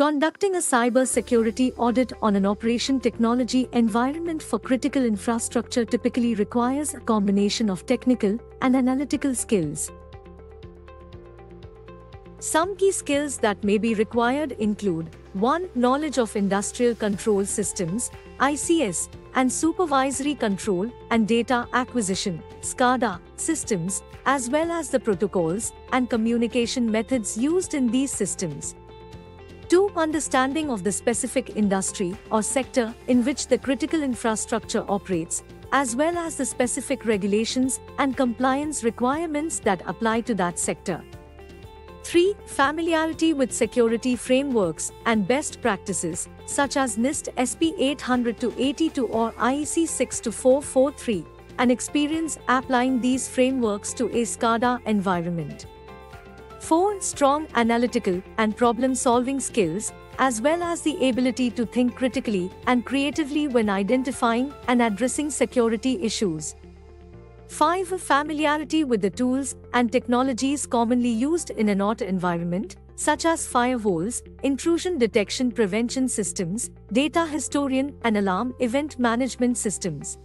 Conducting a cyber security audit on an operation technology environment for critical infrastructure typically requires a combination of technical and analytical skills. Some key skills that may be required include 1. Knowledge of industrial control systems, ICS, and supervisory control and data acquisition, SCADA, systems, as well as the protocols and communication methods used in these systems. 2. Understanding of the specific industry or sector in which the critical infrastructure operates, as well as the specific regulations and compliance requirements that apply to that sector. 3. Familiarity with security frameworks and best practices, such as NIST SP 800 82 or IEC 62443, and experience applying these frameworks to a SCADA environment. 4. Strong analytical and problem solving skills, as well as the ability to think critically and creatively when identifying and addressing security issues. 5. Familiarity with the tools and technologies commonly used in an OT environment, such as firewalls, intrusion detection prevention systems, data historian, and alarm event management systems.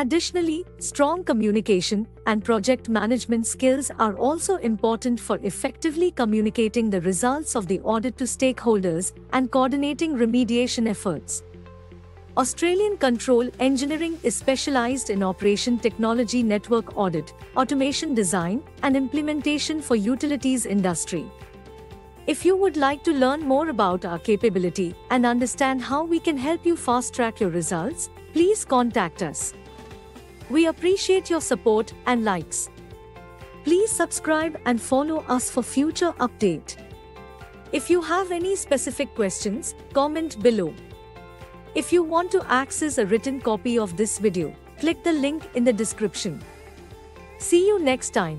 Additionally, strong communication and project management skills are also important for effectively communicating the results of the audit to stakeholders and coordinating remediation efforts. Australian Control Engineering is specialized in operation technology network audit, automation design, and implementation for utilities industry. If you would like to learn more about our capability and understand how we can help you fast track your results, please contact us. We appreciate your support and likes. Please subscribe and follow us for future update. If you have any specific questions, comment below. If you want to access a written copy of this video, click the link in the description. See you next time.